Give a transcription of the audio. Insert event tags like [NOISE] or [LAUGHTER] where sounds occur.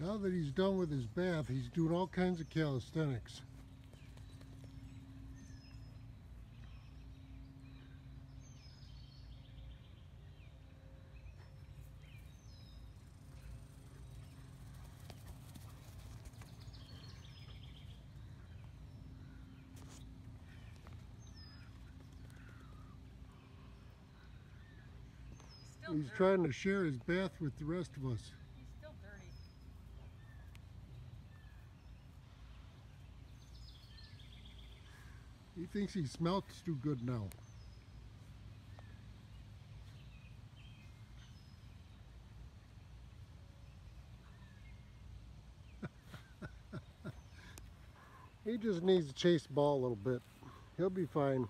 Now that he's done with his bath, he's doing all kinds of calisthenics. He's trying to share his bath with the rest of us. He thinks he smells too good now. [LAUGHS] he just needs to chase the ball a little bit. He'll be fine.